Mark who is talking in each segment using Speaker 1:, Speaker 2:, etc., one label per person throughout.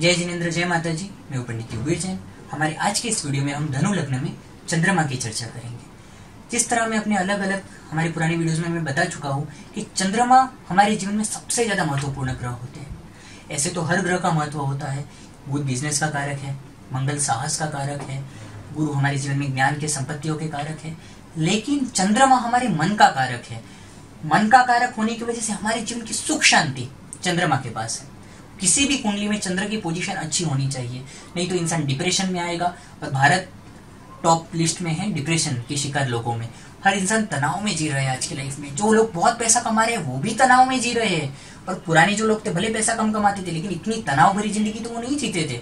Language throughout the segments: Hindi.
Speaker 1: जय जिनेन्द्र, जय माता जी मैं पंडित युगवीर जैन। हमारे आज के इस वीडियो में हम धनु लग्न में चंद्रमा की चर्चा करेंगे। जिस तरह मैं अपने अलग अलग हमारी पुरानी वीडियोस में मैं बता चुका हूँ कि चंद्रमा हमारे जीवन में सबसे ज़्यादा महत्वपूर्ण ग्रह होते हैं। ऐसे तो हर ग्रह का महत्व होता है। बुध बिज़नेस का कारक है, मंगल साहस का कारक है, गुरु हमारे जीवन में ज्ञान के संपत्तियों के कारक है। लेकिन चंद्रमा हमारे मन का कारक है। मन का कारक होने की वजह से हमारे जीवन की सुख शांति चंद्रमा के पास है। किसी भी कुंडली में चंद्र की पोजीशन अच्छी होनी चाहिए। नहीं तो इंसान डिप्रेशन में आएगा और भारत टॉप लिस्ट में है डिप्रेशन के शिकार लोगों में। हर इंसान तनाव में जी रहा है आज की लाइफ में। जो लोग बहुत पैसा कमा रहे हैं, वो भी तनाव में जी रहे हैं। और पुराने जो लोग थे, भले पैसा कम कमाते थे, लेकिन इतनी तनाव भरी ज़िंदगी तो वो नहीं जीते थे।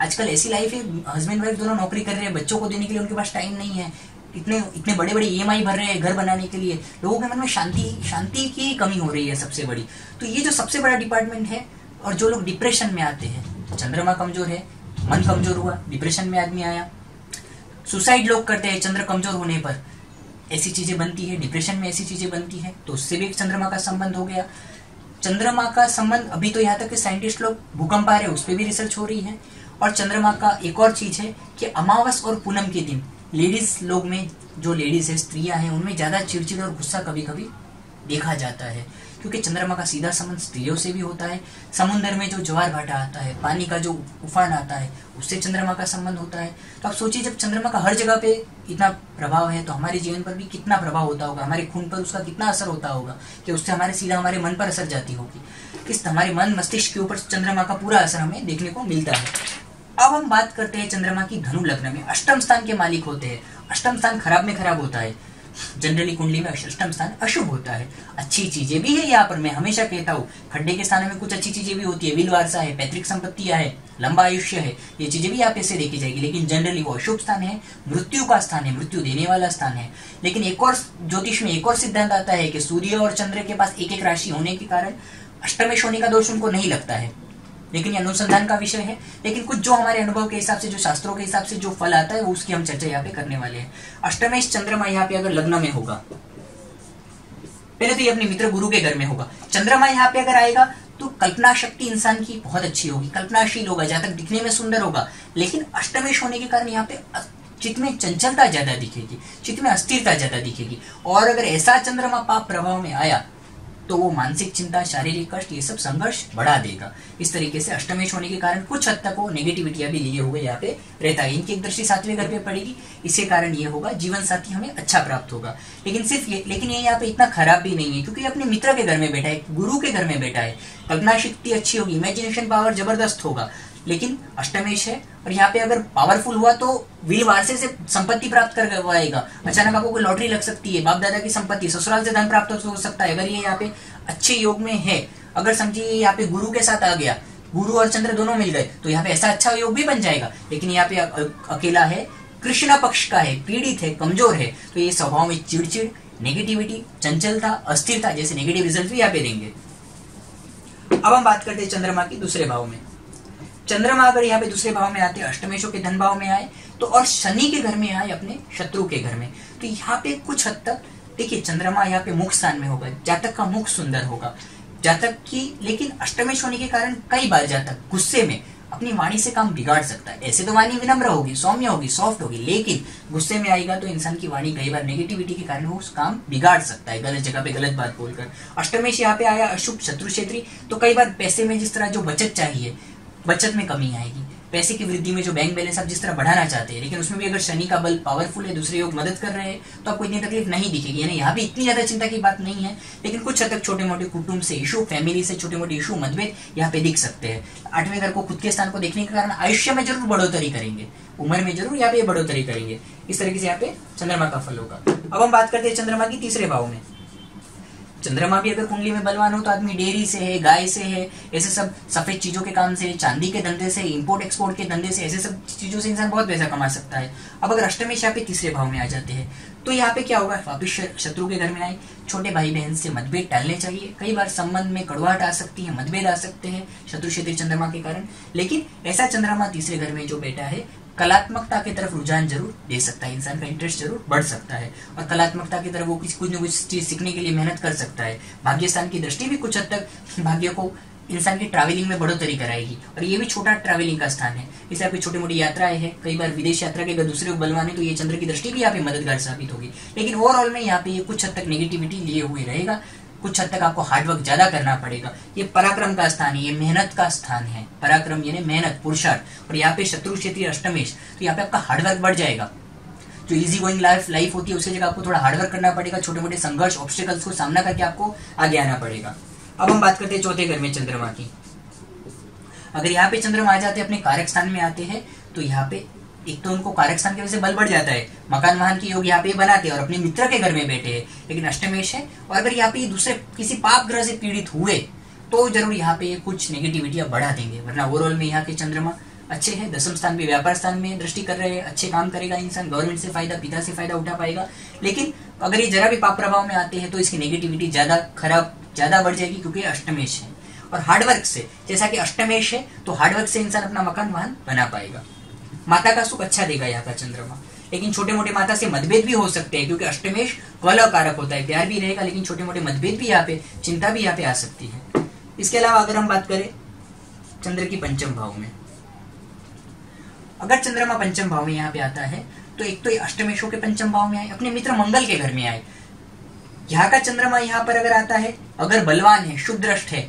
Speaker 1: आजकल ऐसी लाइफ है हस्बैंड वाइफ दोनों नौकरी कर रहे हैं, बच्चों को देने के लिए उनके पास टाइम नहीं है। इतने इतने बड़े बड़े ई भर रहे हैं घर बनाने के लिए। लोगों के मन में शांति शांति की कमी हो रही है सबसे बड़ी। तो ये जो सबसे बड़ा डिपार्टमेंट है और जो लोग डिप्रेशन में आते हैं चंद्रमा कमज़ोर है, मन कमज़ोर हुआ डिप्रेशन में आदमी आया। सुसाइड लोग करते हैं, चंद्र कमज़ोर होने पर। ऐसी चीज़ें बनती है डिप्रेशन में ऐसी चीज़ें बनती है तो उससे भी चंद्रमा का संबंध हो गया। चंद्रमा का संबंध अभी तो यहाँ तक कि साइंटिस्ट लोग भूकंप आ रहे हैं, उस पर भी रिसर्च हो रही है। और चंद्रमा का एक और चीज़ है कि अमावस और पूनम के दिन लेडीज़ लोग में जो लेडीज़ है, स्त्रियाँ हैं, उनमें ज़्यादा चिड़चिड़ और गुस्सा कभी कभी देखा जाता है। क्योंकि चंद्रमा का सीधा संबंध स्त्रियों से भी होता है। समुन्द्र में जो ज्वार भाटा आता है, पानी का जो उफान आता है, उससे चंद्रमा का संबंध होता है। तो आप सोचिए, जब चंद्रमा का हर जगह पे इतना प्रभाव है तो हमारे जीवन पर भी कितना प्रभाव होता होगा? हमारे खून पर उसका कितना असर होता होगा कि उससे हमारे सीधा हमारे मन पर असर जाती होगी? किस हमारे मन मस्तिष्क के ऊपर चंद्रमा का पूरा असर हमें देखने को मिलता है। अब हम बात करते हैं चंद्रमा की धनु लग्न में। अष्टम स्थान के मालिक होते हैं। अष्टम स्थान खराब में खराब होता है। जनरली कुंडली में अष्टम स्थान अशुभ होता है। अच्छी चीज़ें भी है यहाँ पर, मैं हमेशा कहता हूँ। खड्डे के स्थान में कुछ अच्छी चीज़ें भी होती है। विल वारसा है, पैतृक संपत्तियाँ है, लंबा आयुष्य है, ये चीज़ें भी आप पे से देखी जाएगी। लेकिन जनरली वो अशुभ स्थान है, मृत्यु का स्थान है, मृत्यु देने वाला स्थान है। लेकिन एक और ज्योतिष में एक और सिद्धांत आता है कि सूर्य और चंद्र के पास एक एक राशि होने के कारण अष्टमेश होने का दोष उनको नहीं लगता है। लेकिन ये अनुसंधान का विषय है, लेकिन कुछ जो हमारे अनुभव के हिसाब से, जो शास्त्रों के हिसाब से जो फल आता है, वो उसकी हम चर्चा यहाँ पे करने वाले हैं। अष्टमेश चंद्रमा यहाँ पे अगर लग्न में होगा, पहले तो ये अपने मित्र गुरु के घर में होगा। चंद्रमा यहाँ पे अगर आएगा तो कल्पना शक्ति इंसान की बहुत अच्छी होगी, कल्पनाशील होगा, जहाँ तक दिखने में सुंदर होगा। लेकिन अष्टमेश होने के कारण यहाँ पे चित्त में चंचलता ज़्यादा दिखेगी चित्त में अस्थिरता ज़्यादा दिखेगी। और अगर ऐसा चंद्रमा पाप प्रभाव में आया तो वो मानसिक चिंता, शारीरिक कष्ट, ये सब संघर्ष बढ़ा देगा। इस तरीके से अष्टमेश होने के कारण कुछ हद तक वो नेगेटिविटियाँ भी लिए हुए यहाँ पे रहता है। इनकी एक दृष्टि सातवें घर पे पड़ेगी। इसके कारण ये होगा, जीवन साथी हमें अच्छा प्राप्त होगा। लेकिन सिर्फ़ ये, लेकिन ये यहाँ पे इतना खराब भी नहीं है, क्योंकि अपने मित्र के घर में बैठा है गुरु के घर में बैठा है। कल्पना शक्ति अच्छी होगी इमेजिनेशन पावर ज़बरदस्त होगा। लेकिन अष्टमेश है और यहाँ पे अगर पावरफुल हुआ तो वीर वारसे से संपत्ति प्राप्त कर पाएगा। अचानक आपको कोई लॉटरी लग सकती है। बाप दादा की संपत्ति, ससुराल से धन प्राप्त हो सकता है। अगर ये यहाँ पे अच्छे योग में है, अगर समझिए यहाँ पे गुरु के साथ आ गया, गुरु और चंद्र दोनों मिल गए तो यहाँ पे ऐसा अच्छा योग भी बन जाएगा। लेकिन यहाँ पे अकेला है, कृष्ण पक्ष का है, पीड़ित है, कमज़ोर है तो ये स्वभाव में चिड़चिड़ नेगेटिविटी चंचलता, अस्थिरता जैसे नेगेटिव रिज़ल्ट भी यहाँ पे देंगे। अब हम बात करते हैं चंद्रमा की दूसरे भाव में। चंद्रमा अगर यहाँ पे दूसरे भाव में आते अष्टमेशों के धन भाव में आए तो और शनि के घर में आए अपने शत्रु के घर में। तो यहाँ पे कुछ हद तक, देखिए, चंद्रमा यहाँ पे मुख स्थान में होगा, जातक का मुख सुंदर होगा। जातक की, लेकिन अष्टमेश होने के कारण कई बार जातक गुस्से में अपनी वाणी से काम बिगाड़ सकता है। ऐसे तो वाणी विनम्र होगी, सौम्य होगी सॉफ्ट होगी, लेकिन गुस्से में आएगा तो इंसान की वाणी कई बार नेगेटिविटी के कारण वो काम बिगाड़ सकता है, गलत जगह पे गलत बात बोलकर। अष्टमेश यहाँ पे आया अशुभ शत्रु क्षेत्री तो कई बार पैसे में जिस तरह जो बचत चाहिए बचत में कमी आएगी। पैसे की वृद्धि में जो बैंक बैलेंस आप जिस तरह बढ़ाना चाहते हैं, लेकिन उसमें भी अगर शनि का बल पावरफुल है, दूसरे योग मदद कर रहे हैं तो आपको इतनी तकलीफ़ नहीं दिखेगी। यानी यहाँ भी इतनी ज़्यादा चिंता की बात नहीं है, लेकिन कुछ हद तक छोटे मोटे कुटुंब से इशू फैमिली से छोटे मोटे इशू मतभेद यहाँ पे दिख सकते हैं। आठवें घर को खुद के स्थान को देखने के कारण आयुष्य में ज़रूर बढ़ोतरी करेंगे। उम्र में ज़रूर यहाँ पे बढ़ोतरी करेंगे। इस तरीके से यहाँ पे चंद्रमा का फल होगा। अब हम बात करते हैं चंद्रमा की तीसरे भाव में। चंद्रमा भी अगर कुंडली में बलवान हो तो आदमी डेयरी से है, गाय से है, ऐसे सब सफ़ेद चीज़ों के काम से चांदी के धंधे से इंपोर्ट एक्सपोर्ट के धंधे से ऐसे सब चीज़ों से इंसान बहुत पैसा कमा सकता है। अब अगर अष्टमेश यहाँ पे तीसरे भाव में आ जाते हैं तो यहाँ पे क्या होगा? वापिस शत्रु के घर में आए। छोटे भाई बहन से मतभेद टालने चाहिए। कई बार संबंध में कड़वाहट आ सकती है, मतभेद आ सकते हैं शत्रु क्षेत्र चंद्रमा के कारण। लेकिन ऐसा चंद्रमा तीसरे घर में जो बेटा है कलात्मकता की तरफ़ रुझान ज़रूर दे सकता है, इंसान का इंटरेस्ट ज़रूर बढ़ सकता है और कलात्मकता की तरफ़ वो किसी कुछ न कुछ चीज़ सीखने के लिए मेहनत कर सकता है। भाग्य स्थान की दृष्टि भी कुछ हद तक भाग्य को इंसान की ट्रैवलिंग में बढ़ोतरी कराएगी और ये भी छोटा ट्रैवलिंग का स्थान है। इसे आपकी छोटी मोटी यात्राएँ हैं। कई बार विदेश यात्रा के अगर दूसरे को बलवाने तो ये चंद्र की दृष्टि भी यहाँ पे मददगार साबित होगी। लेकिन ओवरऑल में यहाँ पे ये कुछ हद तक नेगेटिविटी लिए हुए रहेगा। कुछ हद तक आपको हार्डवर्क ज़्यादा करना पड़ेगा। ये पराक्रम का स्थान है, ये मेहनत का स्थान है। पराक्रम यानी मेहनत, पुरुषार्थ। और यहाँ पे शत्रु क्षेत्रीय अष्टमेश। तो यहाँ पे आपका हार्डवर्क बढ़ जाएगा। जो इजी गोइंग लाइफ लाइफ होती है उसकी जगह आपको थोड़ा हार्डवर्क करना पड़ेगा। छोटे मोटे संघर्ष ऑब्स्टिकल्स को सामना करके आपको आगे आना पड़ेगा। अब हम बात करते हैं चौथे घर में, चंद्रमा की। अगर यहाँ पे चंद्रमा आ जाते हैं, अपने कारक स्थान में आते हैं तो यहाँ पे एक तो उनको कारक स्थान की वजह से बल बढ़ जाता है। मकान वाहन की योग यहाँ पे बनाते हैं और अपने मित्र के घर में बैठे हैं। लेकिन अष्टमेश है। और अगर यहाँ पे दूसरे किसी पाप ग्रह से पीड़ित हुए तो ज़रूर यहाँ पे कुछ नेगेटिविटियाँ बढ़ा देंगे। वरना ओवरऑल में यहाँ के चंद्रमा अच्छे हैं, दसम स्थान में, व्यापार स्थान में दृष्टि कर रहे हैं, अच्छे काम करेगा इंसान गवर्नमेंट से फ़ायदा, पिता से फ़ायदा उठा पाएगा। लेकिन अगर ये जरा भी पाप प्रभाव में आते हैं तो इसकी नेगेटिविटी ज़्यादा खराब, ज़्यादा बढ़ जाएगी क्योंकि अष्टमेश है। और हार्डवर्क से, जैसा कि अष्टमेश है तो हार्डवर्क से इंसान अपना मकान वाहन बना पाएगा। माता का सुख अच्छा देगा यहाँ का चंद्रमा। लेकिन छोटे मोटे माता से मतभेद भी हो सकते हैं, क्योंकि अष्टमेश कलह कारक होता है। प्यार भी रहेगा, लेकिन छोटे मोटे मतभेद भी यहाँ पे, चिंता भी यहाँ पे आ सकती है। इसके अलावा अगर हम बात करें चंद्र की पंचम भाव में, अगर चंद्रमा पंचम भाव में यहाँ पे आता है तो एक तो अष्टमेशों के पंचम भाव में आए, अपने मित्र मंगल के घर में आए। यहाँ का चंद्रमा यहाँ पर अगर आता है, अगर बलवान है शुभ दृष्ट है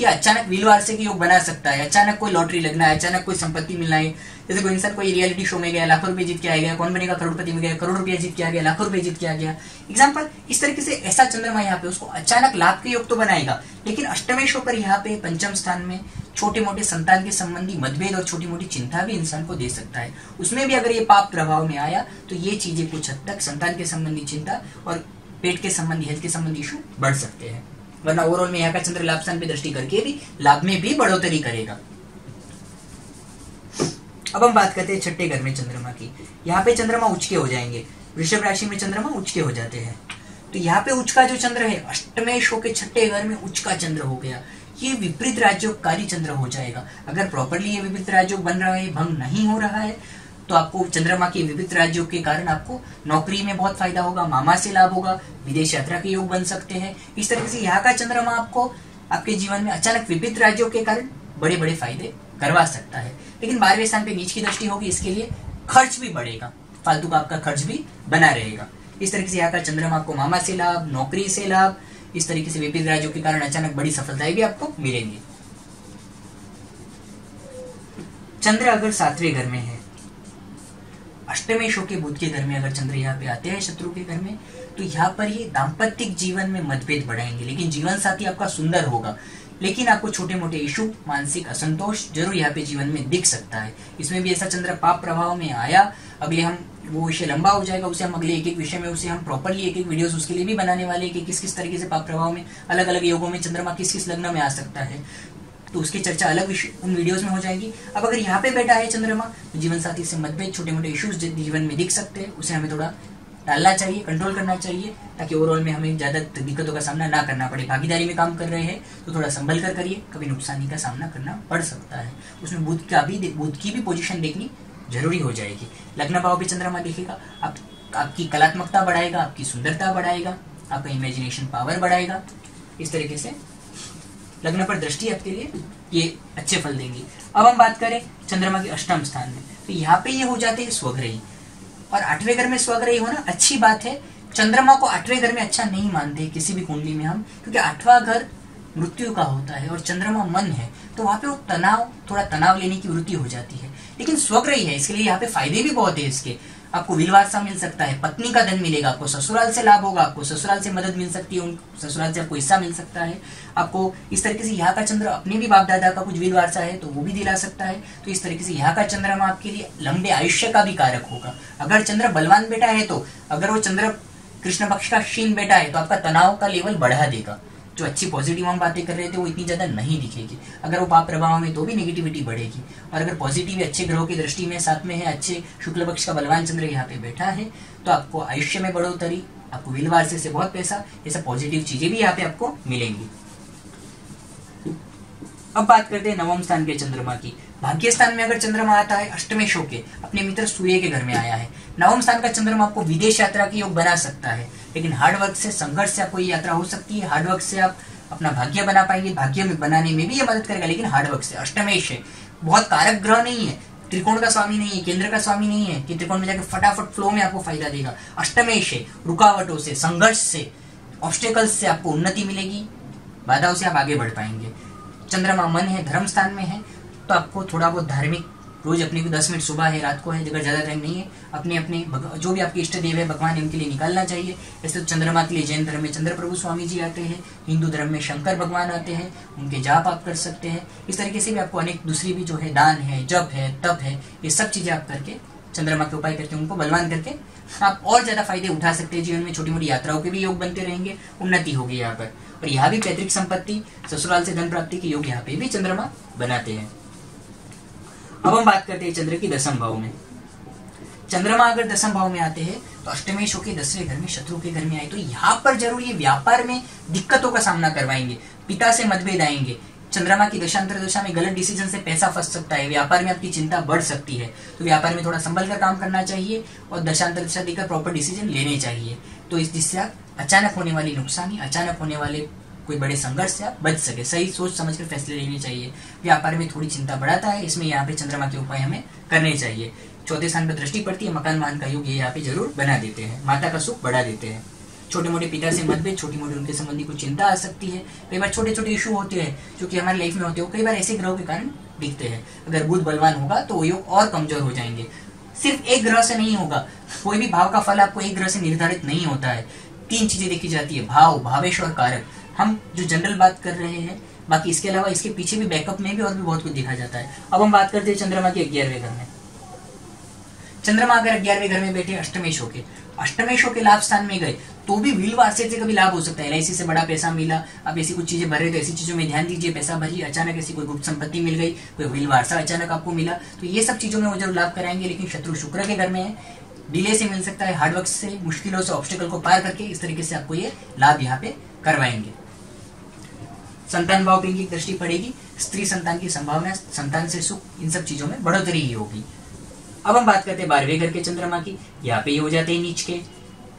Speaker 1: ये अचानक वीलवार से योग बना सकता है, अचानक कोई लॉटरी लगना है, अचानक कोई संपत्ति मिलना है। जैसे कोई इंसान कोई रियलिटी शो में गया, लाखों रुपए जीत के आ गया, कौन बनेगा करोड़पति में गया, करोड़ रुपया जीत के आ गया, लाखों रुपए जीत के आ गया। एग्ज़ाम्पल इस तरीके से ऐसा चंद्रमा यहाँ पे, उसको अचानक लाभ के योग तो बनाएगा। लेकिन अष्टमेश होकर यहाँ पे पंचम स्थान में छोटे मोटे संतान के संबंधी मतभेद और छोटी मोटी चिंता भी इंसान को दे सकता है। उसमें भी अगर ये पाप प्रभाव में आया तो ये चीज़ें कुछ हद तक संतान के संबंधी चिंता और पेट के संबंधी हेल्थ के संबंधी इशू बढ़ सकते हैं। वरना ओवरऑल में यहाँ का चंद्र लाभ स्थान पे दृष्टि करके भी लाभ में भी बढ़ोतरी करेगा। अब हम बात करते हैं छठे घर में चंद्रमा की। यहाँ पे चंद्रमा उच्च के हो जाएँगे। वृषभ राशि में चंद्रमा उच्च के हो जाते हैं। तो यहाँ पे उच्च का जो चंद्र है, अष्टमेश होके छठे घर में उच्च का चंद्र हो गया। ये विपरीत राज्योकारी चंद्र हो जाएगा। अगर प्रॉपरली ये विपरीत राज्य बन रहा है, भंग नहीं हो रहा है तो आपको चंद्रमा के विविध राज्यों के कारण आपको नौकरी में बहुत फ़ायदा होगा, मामा से लाभ होगा, विदेश यात्रा के योग बन सकते हैं। इस तरीके से यहाँ का चंद्रमा आपको आपके जीवन में अचानक विविध राज्यों के कारण बड़े बड़े फ़ायदे करवा सकता है। लेकिन बारहवें स्थान पे नीच की दृष्टि होगी, इसके लिए खर्च भी बढ़ेगा। फालतू का आपका खर्च भी बना रहेगा। इस तरीके से यहाँ का चंद्रमा आपको मामा से लाभ, नौकरी से लाभ, इस तरीके से विविध राज्यों के कारण अचानक बड़ी सफलताएँ भी आपको मिलेंगी। चंद्र अगर सातवें घर में है अष्टमेशों के बुद्ध के घर में अगर चंद्र यहाँ पे आते हैं शत्रु के घर में तो यहाँ पर ये दाम्पत्य जीवन में मतभेद बढ़ाएँगे। लेकिन जीवन साथी आपका सुंदर होगा। लेकिन आपको छोटे मोटे इशू, मानसिक असंतोष ज़रूर यहाँ पे जीवन में दिख सकता है। इसमें भी ऐसा चंद्र पाप प्रभाव में आया अगले हम, वो विषय लंबा हो जाएगा, उसे हम अगले एक एक विषय में, उसे हम प्रॉपरली एक एक वीडियोस उसके लिए भी बनाने वाले हैं कि किस किस तरीके से पाप प्रभाव में अलग अलग योगों में चंद्रमा किस किस लग्न में आ सकता है। तो उसकी चर्चा अलग उन वीडियोस में हो जाएगी। अब अगर यहाँ पे बैठा है चंद्रमा तो जीवन साथी से मतभेद छोटे मोटे इश्यूज़ जीवन में दिख सकते हैं, उसे हमें थोड़ा डालना चाहिए कंट्रोल करना चाहिए, ताकि ओवरऑल में हमें ज़्यादा दिक्कतों का सामना ना करना पड़े। भागीदारी में काम कर रहे हैं तो थोड़ा संभल कर करिए, कभी नुकसानी का सामना करना पड़ सकता है। उसमें बुद्ध का भी बुद्ध की भी पोजिशन देखनी ज़रूरी हो जाएगी। लग्न भाव भी चंद्रमा देखेगा, आप आपकी कलात्मकता बढ़ाएगा, आपकी सुंदरता बढ़ाएगा, आपका इमेजिनेशन पावर बढ़ाएगा। इस तरीके से लग्न पर दृष्टि आपके लिए ये अच्छे फल देंगी। अब हम बात करें चंद्रमा के अष्टम स्थान में। तो यहाँ पे ये हो जाते हैं स्वग्रही। और आठवें घर में स्वग्रही होना अच्छी बात है। चंद्रमा को आठवें घर में अच्छा नहीं मानते किसी भी कुंडली में हम, क्योंकि आठवां घर मृत्यु का होता है और चंद्रमा मन है। तो वहाँ पे वो तनाव, थोड़ा तनाव लेने की वृत्ति हो जाती है। लेकिन स्वग्रही है, इसके लिए यहाँ पे फ़ायदे भी बहुत है इसके। आपको विलवारसा मिल सकता है, पत्नी का धन मिलेगा, आपको ससुराल से लाभ होगा, आपको ससुराल से मदद मिल सकती है ससुराल से आपको हिस्सा मिल सकता है। आपको इस तरीके से यहाँ का चंद्र अपने भी बाप दादा का कुछ विलवारसा है तो वो भी दिला सकता है। तो इस तरीके से यहाँ का चंद्रमा आपके लिए लंबे आयुष्य का भी कारक होगा। अगर चंद्र बलवान बेटा है तो अगर वो चंद्र कृष्ण पक्ष का शीन बेटा है तो आपका तनाव का लेवल बढ़ा देगा। जो अच्छी पॉजिटिव हम बातें कर रहे थे वो इतनी ज़्यादा नहीं दिखेगी। अगर वो पाप प्रभाव में तो भी नेगेटिविटी बढ़ेगी। और अगर पॉजिटिव अच्छे ग्रहों की दृष्टि में साथ में है अच्छे शुक्ल पक्ष का बलवान चंद्र यहाँ पे बैठा है तो आपको आयुष्य में बढ़ोतरी आपको विलवार से, से बहुत पैसा ये सब पॉजिटिव चीज़ें भी यहाँ पे आपको मिलेंगी। अब बात करते हैं नवम स्थान के चंद्रमा की। भाग्य स्थान में अगर चंद्रमा आता है अष्टमेश के अपने मित्र सूर्य के घर में आया है। नवम स्थान का चंद्रमा आपको विदेश यात्रा की योग बना सकता है। लेकिन हार्डवर्क से, संघर्ष से आपको यात्रा हो सकती है। हार्डवर्क से आप अपना भाग्य बना पाएँगे। भाग्य में बनाने में भी ये मदद करेगा, लेकिन हार्डवर्क से। अष्टमेश है। बहुत कारक ग्रह नहीं है। त्रिकोण का स्वामी नहीं है, केंद्र का स्वामी नहीं है कि त्रिकोण में जाकर फटाफट फ्लो में आपको फ़ायदा देगा। अष्टमेश है। रुकावटों से, संघर्ष से ऑब्स्टेकल्स से आपको उन्नति मिलेगी। बाधाओं से आप आगे बढ़ पाएँगे। चंद्रमा मन है, धर्म स्थान में है। तो आपको थोड़ा बहुत धार्मिक रोज अपने को दस मिनट सुबह है, रात को है अगर ज़्यादा टाइम नहीं है। अपने अपने जो भी आपके इष्ट देव है, भगवान इनके लिए निकालना चाहिए। ऐसे तो चंद्रमा के लिए जैन धर्म में चंद्र प्रभु स्वामी जी आते हैं, हिंदू धर्म में शंकर भगवान आते हैं, उनके जाप आप कर सकते हैं। इस तरीके से भी आपको अनेक दूसरी भी जो है, दान है, जप है, तप है, ये सब चीज़ें आप करके, चंद्रमा के उपाय करके, उनको बलवान करके आप और ज़्यादा फ़ायदे उठा सकते हैं जीवन में। छोटी मोटी यात्राओं के भी योग बनते रहेंगे, उन्नति होगी यहाँ पर। और यहाँ भी पैतृक संपत्ति, ससुराल से धन प्राप्ति के योग यहाँ पे भी चंद्रमा बनाते हैं। अब हम बात करते हैं चंद्र की दसम भाव में। चंद्रमा अगर दसम भाव में आते हैं तो अष्टमेश होकर दसवें घर में, शत्रु के घर में आए तो यहाँ पर ज़रूर ये व्यापार में दिक्कतों का सामना करवाएँगे, पिता से मतभेद आएँगे। चंद्रमा की दशांतर दशा में गलत डिसीज़न से पैसा फंस सकता है, व्यापार में आपकी चिंता बढ़ सकती है तो व्यापार में थोड़ा संभल कर काम करना चाहिए और दशांतर दशा देकर प्रॉपर डिसीज़न लेने चाहिए। तो इस जिससे अचानक होने वाली नुकसानी, अचानक होने वाले कोई बड़े संघर्ष से आप बच सके। सही सोच समझ कर फैसले लेने चाहिए। व्यापार में थोड़ी चिंता बढ़ाता है, इसमें यहाँ पे चंद्रमा के उपाय हमें करने चाहिए। चौथे स्थान पर दृष्टि पड़ती है, मकान मान का योग ये यहाँ पे ज़रूर बना देते हैं। माता का सुख बढ़ा देते हैं। छोटे मोटे पिता से मतभेद छोटी मोटी उनके संबंधी को चिंता आ सकती है। कई बार छोटे छोटे इशू होते हैं, जो कि हमारे लाइफ में होते हो कई बार ऐसे ग्रहों के कारण दिखते हैं। अगर बुध बलवान होगा तो वो योग और कमज़ोर हो जाएँगे। सिर्फ़ एक ग्रह से नहीं होगा, कोई भी भाव का फल आपको एक ग्रह से निर्धारित नहीं होता है। तीन चीज़ें देखी जाती है, भाव भावेश और कारक। हम जो जनरल बात कर रहे हैं, बाकी इसके अलावा इसके पीछे भी बैकअप में भी और भी बहुत कुछ दिखा जाता है। अब हम बात करते हैं चंद्रमा के ग्यारहवें घर में। चंद्रमा अगर ग्यारहवें घर में बैठे अष्टमेश होके अष्टमेश होके लाभ स्थान में गए तो भी व्हील वारसे से कभी लाभ हो सकता है। एल से बड़ा पैसा मिला, अब ऐसी कुछ चीज़ें भर रहे तो ऐसी चीज़ों में ध्यान दीजिए, पैसा भरिए अचानक ऐसी कोई गुप्त संपत्ति मिल गई, कोई व्हील वारसा अचानक आपको मिला तो ये सब चीज़ों में वो ज़रूर लाभ कराएँगे, लेकिन शत्रु शुक्र के घर में है। डिले से मिल सकता है हार्डवर्क से, मुश्किलों से ऑब्स्टिकल को पार करके इस तरीके से आपको ये लाभ यहाँ पे करवाएँगे। संतान भाव पे इनकी दृष्टि पड़ेगी, स्त्री संतान की संभावना, संतान से सुख, इन सब चीज़ों में बढ़ोतरी ही होगी। अब हम बात करते हैं बारहवें घर के चंद्रमा की। यहाँ पे ये हो जाते हैं नीच के।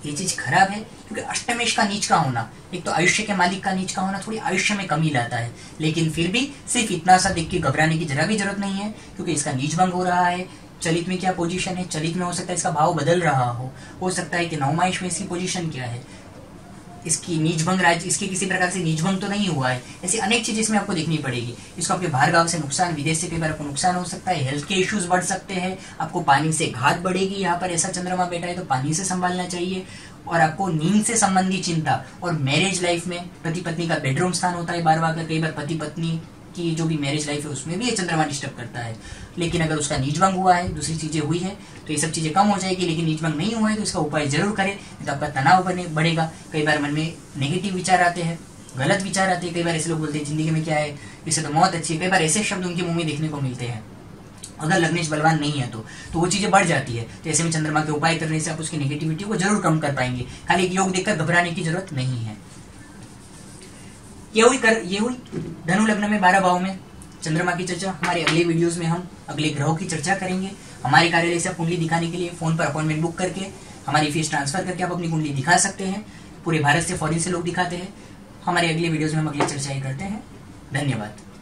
Speaker 1: ये चीज़ खराब है, क्योंकि अष्टमेश का नीच का होना, एक तो आयुष्य के मालिक का नीच का होना थोड़ी आयुष्य में कमी लाता है। लेकिन फिर भी सिर्फ़ इतना सा देख के घबराने की जरा भी ज़रूरत नहीं है, क्योंकि इसका नीच भंग हो रहा है। चलित में क्या पोजीशन है? चलित में हो सकता है इसका भाव बदल रहा हो। हो सकता है कि नौमाइश में इसकी पोजीशन क्या है? इसकी नीचभंग राज्य इसके किसी प्रकार से नीचभंग तो नहीं हुआ है। ऐसी अनेक चीज़ें इसमें आपको देखनी पड़ेगी। इसको आपके बाहर गाँव से नुकसान, विदेश से कई बार आपको नुकसान हो सकता है हेल्थ के इश्यूज़ बढ़ सकते हैं, आपको पानी से घात बढ़ेगी। यहाँ पर ऐसा चंद्रमा बैठा है तो पानी से संभालना चाहिए और आपको नींद से संबंधी चिंता और मैरिज लाइफ में पति पत्नी का बेडरूम स्थान होता है बार बार कई बार पति पत्नी की जो भी मैरिज लाइफ है, उसमें भी ये चंद्रमा डिस्टर्ब करता है। लेकिन अगर उसका नीचभंग हुआ है, दूसरी चीज़ें हुई है तो ये सब चीज़ें कम हो जाएगी, लेकिन नीचभंग नहीं हुआ है तो इसका उपाय ज़रूर करें तो आपका तनाव बने, बढ़ेगा। कई बार मन में नेगेटिव विचार आते हैं, गलत विचार आते हैं, कई बार ऐसे लोग बोलते हैं, ज़िंदगी में क्या है? इससे तो मौत अच्छी है। कई बार ऐसे शब्द उनके मुँह में देखने को मिलते हैं। अगर लग्नेश बलवान नहीं है तो तो वो चीज़ें बढ़ जाती है। तो ऐसे में चंद्रमा के उपाय करने से आप उसकी नेगेटिविटी को ज़रूर कम कर पाएँगे। खाली एक योग देखकर घबराने की ज़रूरत नहीं है। ये हुई कर ये हुई धनु लग्न में बारह भाव में चंद्रमा की चर्चा, हमारे अगले वीडियोस में हम अगले ग्रहों की चर्चा करेंगे। हमारे कार्यालय से कुंडली दिखाने के लिए फ़ोन पर अपॉइंटमेंट बुक करके, हमारी फ़ीस ट्रांसफ़र करके आप अपनी कुंडली दिखा सकते हैं। पूरे भारत से फॉरिन से लोग दिखाते हैं। हमारे अगले वीडियोज़ में हम अगली चर्चाएँ करते हैं। धन्यवाद।